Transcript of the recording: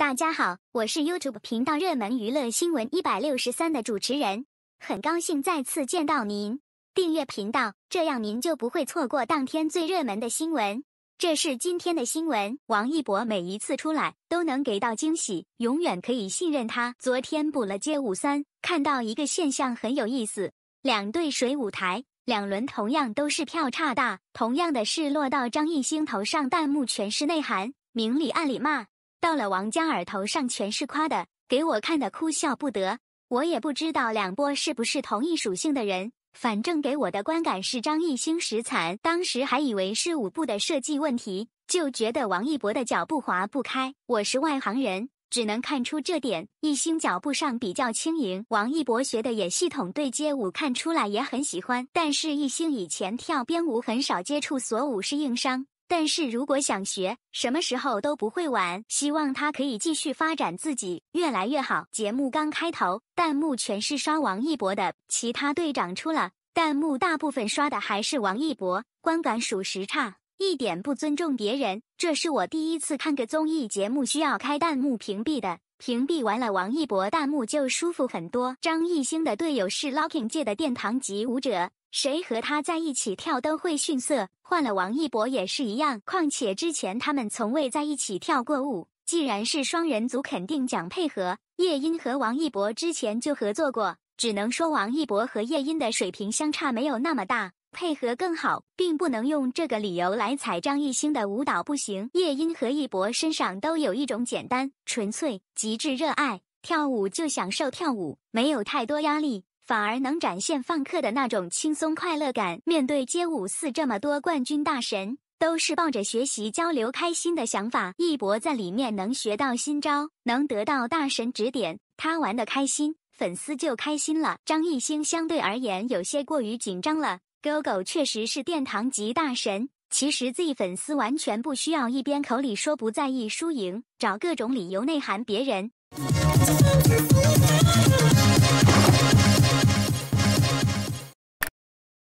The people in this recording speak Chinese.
大家好，我是 YouTube 频道热门娱乐新闻一百六十三的主持人，很高兴再次见到您。订阅频道，这样您就不会错过当天最热门的新闻。这是今天的新闻：王一博每一次出来都能给到惊喜，永远可以信任他。昨天补了街舞三，看到一个现象很有意思，两对水舞台。两轮同样都是票差大，同样的是落到张艺兴头上，弹幕全是内涵，明里暗里骂；到了王嘉尔头上全是夸的，给我看的哭笑不得。我也不知道两波是不是同一属性的人，反正给我的观感是张艺兴实惨。当时还以为是舞步的设计问题，就觉得王一博的脚步划不开。我是外行人。只能看出这点，艺兴脚步上比较轻盈。王一博学的也系统，对街舞看出来也很喜欢。但是艺兴以前跳编舞很少接触锁舞是硬伤，但是如果想学，什么时候都不会晚。希望他可以继续发展自己，越来越好。节目刚开头，弹幕全是刷王一博的，其他队长出了，弹幕大部分刷的还是王一博，观感属实差。一点不尊重别人，这是我第一次看个综艺节目需要开弹幕屏蔽的。屏蔽完了，王一博弹幕就舒服很多。张艺兴的队友是 Locking 界的殿堂级舞者，谁和他在一起跳都会逊色。换了王一博也是一样，况且之前他们从未在一起跳过舞。既然是双人组，肯定讲配合。叶音和王一博之前就合作过，只能说王一博和叶音的水平相差没有那么大。配合更好，并不能用这个理由来踩张艺兴的舞蹈不行。叶音和一博身上都有一种简单、纯粹、极致热爱，跳舞就享受跳舞，没有太多压力，反而能展现放克的那种轻松快乐感。面对街舞四这么多冠军大神，都是抱着学习、交流、开心的想法。一博在里面能学到新招，能得到大神指点，他玩的开心，粉丝就开心了。张艺兴相对而言有些过于紧张了。GoGo 确实是殿堂级大神，其实 Z 粉丝完全不需要一边口里说不在意输赢，找各种理由内涵别人。